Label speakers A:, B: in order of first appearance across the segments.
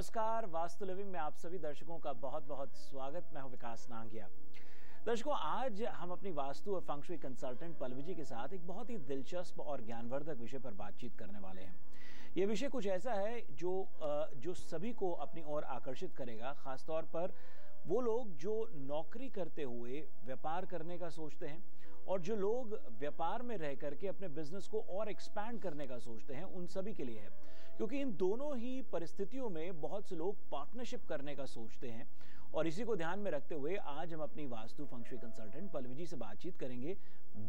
A: नमस्कार, वास्तु लिविंग में आप सभी दर्शकों का बहुत बहुत स्वागत। मैं हूँ विकास नांगिया। दर्शकों, आज हम अपनी वास्तु और फंक्शुई कंसल्टेंट पलविजी के साथ एक बहुत ही दिलचस्प और ज्ञानवर्धक विषय पर बातचीत करने वाले हैं। ये विषय कुछ ऐसा है जो जो सभी को अपनी ओर आकर्षित करेगा, खासतौर पर वो लोग जो नौकरी करते हुए व्यापार करने का सोचते हैं और जो लोग व्यापार में रह करके अपने बिज़नेस को और एक्सपैंड करने का सोचते हैं उन सभी के लिए है। क्योंकि इन दोनों ही परिस्थितियों में बहुत से लोग पार्टनरशिप करने का सोचते हैं। और इसी को ध्यान में रखते हुए आज हम अपनी वास्तु फंक्शुई कंसल्टेंट पलवी से बातचीत करेंगे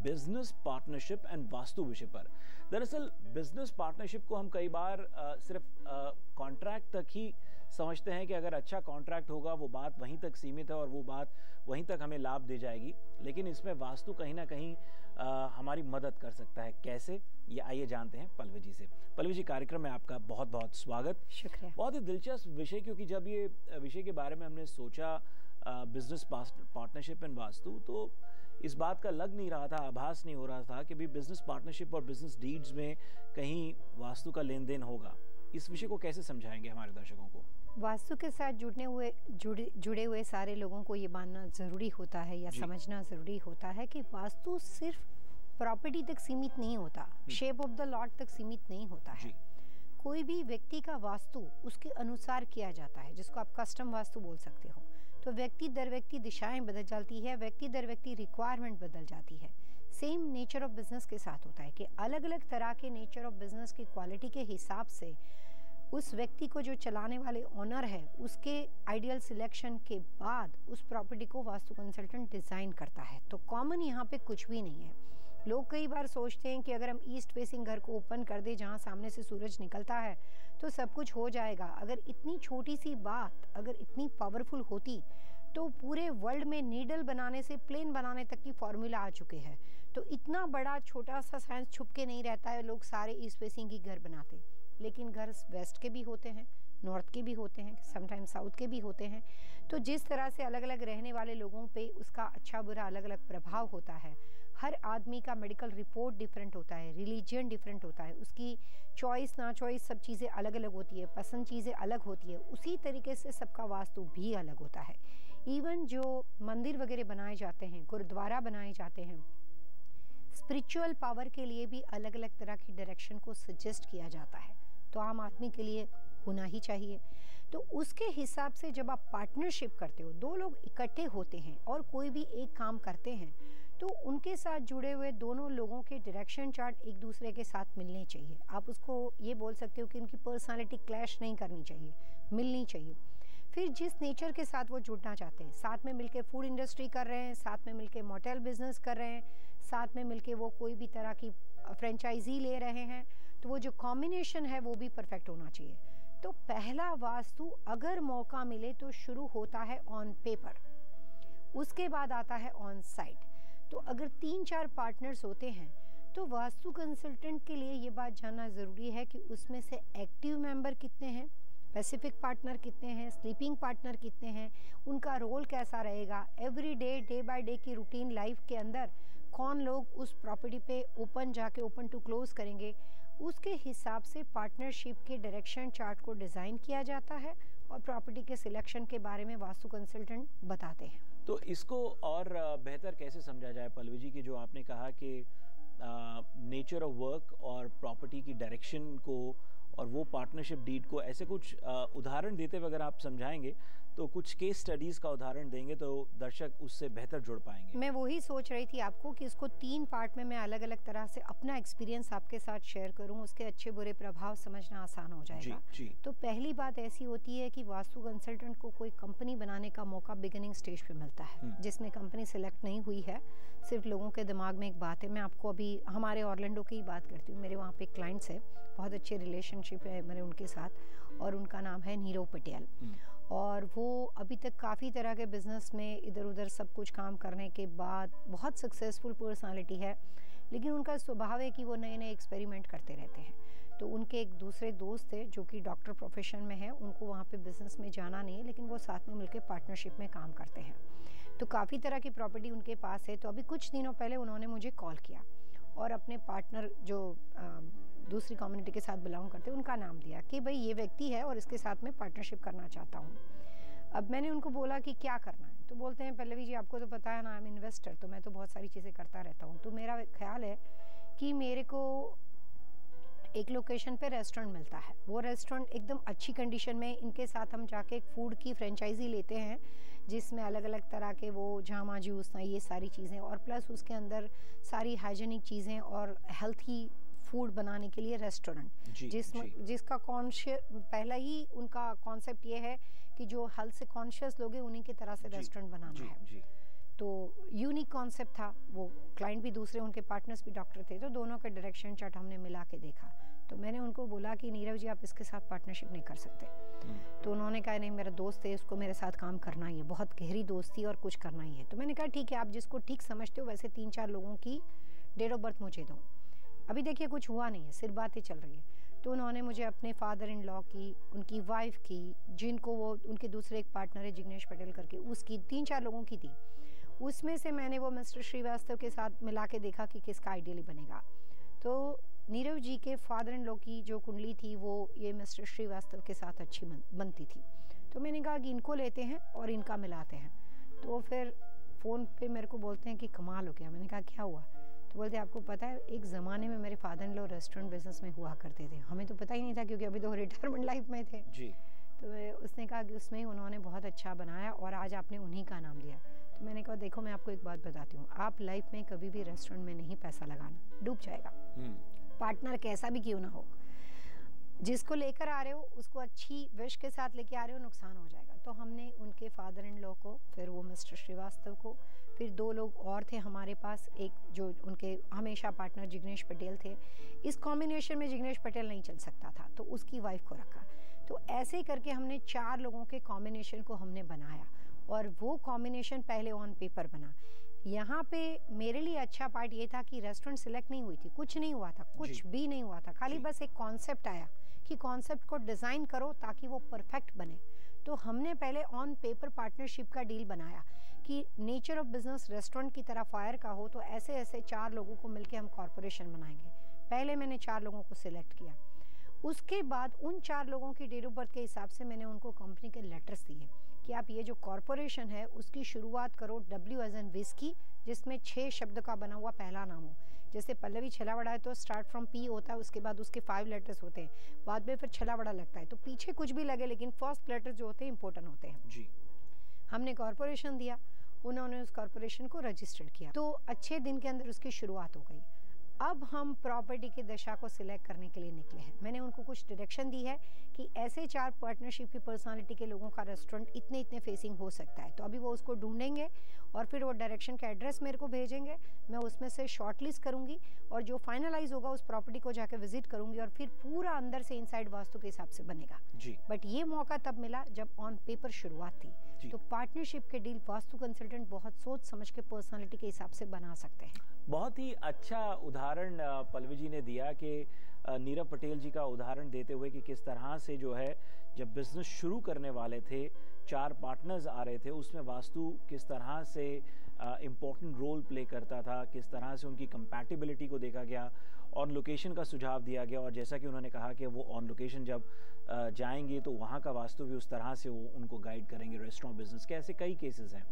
A: बिज़नेस पार्टनरशिप एंड वास्तु विषय पर। दरअसल बिज़नेस पार्टनरशिप को हम कई बार आ, सिर्फ़ कॉन्ट्रैक्ट तक ही समझते हैं कि अगर अच्छा कॉन्ट्रैक्ट होगा वो बात वहीं तक सीमित है और वो बात वहीं तक हमें लाभ दे जाएगी। लेकिन इसमें वास्तु कहीं ना कहीं आ, हमारी मदद कर सकता है। कैसे? ये आइए जानते हैं पलवी जी से। पलवी जी कार्यक्रम में आपका बहुत बहुत स्वागत।
B: शुक्रिया।
A: बहुत ही दिलचस्प विषय क्योंकि जब ये विषय के बारे में हमने सोचा बिज़नेस पार्टनरशिप एंड वास्तु तो इस बात का लग नहीं रहा था आभास नहीं हो रहा था कि भी बिज़नेस पार्टनरशिप और बिज़नेस डीड्स में कहीं वास्तु का लेन देन होगा। इस विषय को कैसे समझाएँगे हमारे दर्शकों को?
B: वास्तु के साथ जुड़ने हुए जुड़े जुड़े हुए सारे लोगों को ये मानना ज़रूरी होता है या समझना ज़रूरी होता है कि वास्तु सिर्फ़ प्रॉपर्टी तक सीमित नहीं होता शेप ऑफ़ द लॉट तक सीमित नहीं होता है। कोई भी व्यक्ति का वास्तु उसके अनुसार किया जाता है जिसको आप कस्टम वास्तु बोल सकते हो। तो व्यक्ति दर व्यक्ति दिशाएँ बदल जाती है व्यक्ति दर व्यक्ति रिक्वायरमेंट बदल जाती है। सेम नेचर ऑफ़ बिज़नेस के साथ होता है कि अलग अलग तरह के नेचर ऑफ़ बिज़नेस की क्वालिटी के हिसाब से उस व्यक्ति को जो चलाने वाले ओनर है, उसके आइडियल सिलेक्शन के बाद उस प्रॉपर्टी को वास्तु कंसल्टेंट डिज़ाइन करता है। तो कॉमन यहाँ पे कुछ भी नहीं है। लोग कई बार सोचते हैं कि अगर हम ईस्ट फेसिंग घर को ओपन कर दें, जहाँ सामने से सूरज निकलता है तो सब कुछ हो जाएगा। अगर इतनी छोटी सी बात, अगर इतनी पावरफुल होती तो पूरे वर्ल्ड में नीडल बनाने से प्लेन बनाने तक की फॉर्मूला आ चुके हैं। तो इतना बड़ा छोटा सा साइंस छुप के नहीं रहता है, लोग सारे ईस्ट फेसिंग ही घर बनाते। लेकिन घर वेस्ट के भी होते हैं, नॉर्थ के भी होते हैं समटाइम साउथ के भी होते हैं। तो जिस तरह से अलग अलग रहने वाले लोगों पे उसका अच्छा बुरा अलग अलग प्रभाव होता है, हर आदमी का मेडिकल रिपोर्ट डिफरेंट होता है, रिलीजन डिफरेंट होता है, उसकी चॉइस, ना चॉइस सब चीज़ें अलग अलग होती है, पसंद चीज़ें अलग होती है, उसी तरीके से सबका वास्तु भी अलग होता है। इवन जो मंदिर वगैरह बनाए जाते हैं, गुरुद्वारा बनाए जाते हैं स्पिरिचुअल पावर के लिए भी अलग अलग तरह की डायरेक्शन को सजेस्ट किया जाता है। तो आम आदमी के लिए होना ही चाहिए। तो उसके हिसाब से जब आप पार्टनरशिप करते हो, दो लोग इकट्ठे होते हैं और कोई भी एक काम करते हैं तो उनके साथ जुड़े हुए दोनों लोगों के डायरेक्शन चार्ट एक दूसरे के साथ मिलने चाहिए। आप उसको ये बोल सकते हो कि उनकी पर्सनालिटी क्लैश नहीं करनी चाहिए, मिलनी चाहिए। फिर जिस नेचर के साथ वो जुड़ना चाहते हैं, साथ में मिलके फ़ूड इंडस्ट्री कर रहे हैं, साथ में मिलके मोटेल बिज़नेस कर रहे हैं, साथ में मिलके वो कोई भी तरह की फ्रेंचाइजी ले रहे हैं तो वो जो कॉम्बिनेशन है, वो भी परफेक्ट होना चाहिए। तो पहला वास्तु अगर मौका मिले तो शुरू होता है ऑन पेपर उसके बाद आता है ऑन साइट तो अगर तीन चार पार्टनर्स होते हैं तो वास्तु कंसल्टेंट के लिए ये बात जानना ज़रूरी है कि उसमें से एक्टिव मेंबर कितने हैं? पैसिफिक पार्टनर कितने हैं? स्लीपिंग पार्टनर कितने हैं? उनका रोल कैसा रहेगा? Every day day by day की रूटीन लाइफ के अंदर कौन लोग उस प्रॉपर्टी पे ओपन जाके ओपन टू क्लोज करेंगे? उसके हिसाब से पार्टनरशिप के डायरेक्शन चार्ट को डिज़ाइन किया जाता है और प्रॉपर्टी के सिलेक्शन के बारे में वास्तु कंसल्टेंट बताते हैं।
A: तो इसको और बेहतर कैसे समझा जाए पलवी जी की जो आपने कहा कि नेचर ऑफ़ वर्क और प्रॉपर्टी की डायरेक्शन को और वो पार्टनरशिप डीड को ऐसे कुछ उदाहरण देते हुए अगर आप समझाएँगे तो कुछ केस स्टडीज़ का उदाहरण देंगे तो दर्शक उससे बेहतर जुड़ पाएँगे
B: मैं वही सोच रही थी आपको कि इसको तीन पार्ट में मैं अलग अलग तरह से अपना एक्सपीरियंस आपके साथ शेयर करूँ उसके अच्छे बुरे प्रभाव समझना आसान हो जाएगा जी, जी. तो पहली बात ऐसी होती है कि वास्तु कंसल्टेंट को कोई कंपनी बनाने का मौका बिगिनिंग स्टेज पे मिलता है हम्म। जिसमें कंपनी सिलेक्ट नहीं हुई है सिर्फ़ लोगों के दिमाग में एक बात है मैं आपको अभी हमारे ऑर्लेंडो की ही बात करती हूँ मेरे वहाँ पे क्लाइंट्स है बहुत अच्छे रिलेशनशिप है मेरे उनके साथ और उनका नाम है नीरव पटेल हम्म। और वो अभी तक काफ़ी तरह के बिज़नेस में इधर उधर सब कुछ काम करने के बाद बहुत सक्सेसफुल पर्सनालिटी है, लेकिन उनका स्वभाव है कि वो नए नए एक्सपेरिमेंट करते रहते हैं। तो उनके एक दूसरे दोस्त थे जो कि डॉक्टर प्रोफेशन में है, उनको वहाँ पे बिज़नेस में जाना नहीं है, लेकिन वो साथ में मिलकर पार्टनरशिप में काम करते हैं। तो काफ़ी तरह की प्रॉपर्टी उनके पास है। तो अभी कुछ दिनों पहले उन्होंने मुझे कॉल किया और अपने पार्टनर जो दूसरी कम्युनिटी के साथ बिलोंग करते उनका नाम दिया कि भाई ये व्यक्ति है और इसके साथ मैं पार्टनरशिप करना चाहता हूँ। अब मैंने उनको बोला कि क्या करना है? तो बोलते हैं, पल्लवी जी, आपको तो पता है ना आई एम इन्वेस्टर तो मैं तो बहुत सारी चीज़ें करता रहता हूँ। तो मेरा ख्याल है कि मेरे को एक लोकेशन पे रेस्टोरेंट मिलता है। वो रेस्टोरेंट एकदम अच्छी कंडीशन में, इनके साथ हम जाके एक फ़ूड की फ्रेंचाइजी लेते हैं, जिसमें अलग अलग तरह के वो जामा जूस ये सारी चीज़ें, और प्लस उसके अंदर सारी हाइजेनिक चीज़ें और हेल्थी फ़ूड बनाने के लिए रेस्टोरेंट जिस जिसका कॉन्शियस पहला ही उनका कॉन्सेप्ट ये है कि जो हेल्थ से कॉन्शियस लोग हैं उन्हीं की तरह से रेस्टोरेंट बनाना जी, है। जी. तो यूनिक कॉन्सेप्ट था वो क्लाइंट भी दूसरे उनके पार्टनर्स भी डॉक्टर थे तो दोनों का डायरेक्शन चार्ट हमने मिला के देखा। तो मैंने उनको बोला कि नीरव जी आप इसके साथ पार्टनरशिप नहीं कर सकते। हम्म। तो उन्होंने कहा नहीं मेरा दोस्त है उसको मेरे साथ काम करना ही है बहुत गहरी दोस्ती और कुछ करना ही है। तो मैंने कहा ठीक है आप जिसको ठीक समझते हो वैसे तीन चार लोगों की डेट ऑफ़ बर्थ मुझे दो। अभी देखिए, कुछ हुआ नहीं है, सिर्फ़ बातें चल रही है। तो उन्होंने मुझे अपने फादर इन लॉ की, उनकी वाइफ की, जिनको वो, उनके दूसरे एक पार्टनर है, जिग्नेश पटेल करके, उसकी, तीन चार लोगों की थी। उसमें से मैंने वो मिस्टर श्रीवास्तव के साथ मिला के देखा कि किसका आइडियली बनेगा। तो नीरव जी के फादर इन लॉ की जो कुंडली थी, वो ये मिस्टर श्रीवास्तव के साथ अच्छी बनती थी। तो मैंने कहा कि इनको लेते हैं और इनका मिलाते हैं। तो फिर फ़ोन पे मेरे को बोलते हैं कि कमाल हो गया। मैंने कहा, क्या हुआ? तो बोलते आपको पता है एक ज़माने में मेरे father in law restaurant business में हुआ करते थे। हमें तो पता ही नहीं था क्योंकि अभी तो रिटायरमेंट लाइफ में थे।
A: जी।
B: तो उसने कहा कि उसमें उन्होंने बहुत अच्छा बनाया और आज आपने उन्हीं का नाम लिया। तो मैंने कहा देखो मैं आपको एक बात बताती हूँ। आप लाइफ में कभी भी रेस्टोरेंट में नहीं पैसा लगाना। डूब जाएगा। पार्टनर हम्म। कैसा भी क्यों ना हो। जिसको लेकर आ रहे हो, उसको अच्छी विश के साथ लेके आ रहे हो, नुकसान हो जाएगा। तो हमने उनके फादर इन लॉ को, फिर वो मिस्टर श्रीवास्तव को, फिर दो लोग और थे हमारे पास, एक जो उनके हमेशा पार्टनर जिग्नेश पटेल थे। इस कॉम्बिनेशन में जिग्नेश पटेल नहीं चल सकता था तो उसकी वाइफ को रखा। तो ऐसे करके हमने चार लोगों के कॉम्बिनेशन को हमने बनाया, और वो कॉम्बिनेशन पहले ऑन पेपर बना। यहाँ पे मेरे लिए अच्छा पार्ट ये था कि रेस्टोरेंट सिलेक्ट नहीं हुई थी। कुछ नहीं हुआ था कुछ भी नहीं हुआ था। खाली बस एक कॉन्सेप्ट आया कि कॉन्सेप्ट को डिज़ाइन करो ताकि वो परफेक्ट बने। तो हमने पहले ऑन पेपर पार्टनरशिप का डील बनाया कि नेचर ऑफ़ बिज़नेस रेस्टोरेंट की तरह फायर का हो तो ऐसे ऐसे चार लोगों को मिलकर हम कॉरपोरेशन बनाएँगे। पहले मैंने चार लोगों को सिलेक्ट किया। उसके बाद उन चार लोगों की डेट ऑफ़ बर्थ के हिसाब से मैंने उनको कंपनी के लेटर्स दिए। कि आप ये जो कॉरपोरेशन है उसकी शुरुआत करो डब्ल्यू एज एन विस्की जिसमें छः शब्द का बना हुआ पहला नाम हो। जैसे पल्लवी छलावड़ा है तो स्टार्ट फ्रॉम पी होता है उसके बाद उसके फाइव लेटर्स होते हैं। बाद में फिर छलावड़ा लगता है। तो पीछे कुछ भी लगे लेकिन फ़र्स्ट लेटर्स जो होते हैं इंपॉर्टेंट होते हैं।
A: जी।
B: हमने कॉरपोरेशन दिया उन्होंने उस कॉरपोरेशन को रजिस्टर्ड किया। तो अच्छे दिन के अंदर उसकी शुरुआत हो गई। अब हम प्रॉपर्टी की दशा को सिलेक्ट करने के लिए निकले हैं। मैंने उनको कुछ डायरेक्शन दी है कि ऐसे चार पार्टनरशिप की पर्सनालिटी के लोगों का रेस्टोरेंट इतने इतने फेसिंग हो सकता है। तो अभी वो उसको ढूंढेंगे और फिर वो डायरेक्शन का एड्रेस मेरे को भेजेंगे। मैं उसमें से शॉर्ट लिस्ट करूँगी और जो फाइनलाइज होगा उस प्रॉपर्टी को जाकर विज़िट करूँगी और फिर पूरा अंदर से इनसाइड वास्तु के हिसाब से बनेगा। बट ये मौका तब मिला जब ऑन पेपर शुरुआत थी। तो पार्टनरशिप के डील वास्तु कंसल्टेंट बहुत सोच समझ के पर्सनैलिटी के हिसाब से बना सकते हैं।
A: बहुत ही अच्छा उदाहरण पलवी जी ने दिया कि नीरव पटेल जी का उदाहरण देते हुए कि किस तरह से जो है, जब बिज़नेस शुरू करने वाले थे, चार पार्टनर्स आ रहे थे, उसमें वास्तु किस तरह से इम्पोर्टेंट रोल प्ले करता था, किस तरह से उनकी कंपैटिबिलिटी को देखा गया ऑन लोकेशन का सुझाव दिया गया, और जैसा कि उन्होंने कहा कि वो ऑन लोकेशन जब जाएँगे तो वहाँ का वास्तु भी उस तरह से वो उनको गाइड करेंगे रेस्टोरेंट बिज़नेस के ऐसे कई केसेस हैं।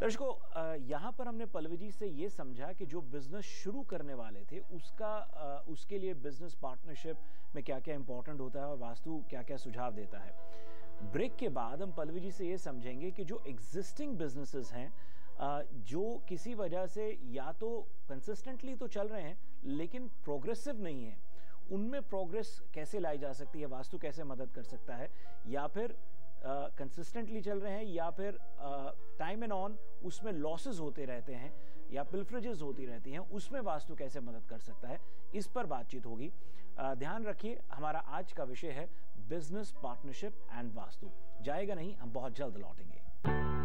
A: दर्शकों यहाँ पर हमने पल्लवी जी से ये समझा कि जो बिज़नेस शुरू करने वाले थे, उसका उसके लिए बिज़नेस पार्टनरशिप में क्या क्या इंपॉर्टेंट होता है और वास्तु क्या क्या सुझाव देता है। ब्रेक के बाद हम पल्लवी जी से ये समझेंगे कि जो एग्जिस्टिंग बिजनेसेस हैं जो किसी वजह से या तो कंसिस्टेंटली तो चल रहे हैं, लेकिन प्रोग्रेसिव नहीं है, उनमें प्रोग्रेस कैसे लाई जा सकती है, वास्तु कैसे मदद कर सकता है, या फिर कंसिस्टेंटली चल रहे हैं या फिर टाइम एंड ऑन उसमें लॉसेज होते रहते हैं या पिल्फ्रेजेस होती रहती हैं, उसमें वास्तु कैसे मदद कर सकता है, इस पर बातचीत होगी। ध्यान रखिए, हमारा आज का विषय है बिज़नेस पार्टनरशिप एंड वास्तु। जाएगा नहीं, हम बहुत जल्द लौटेंगे।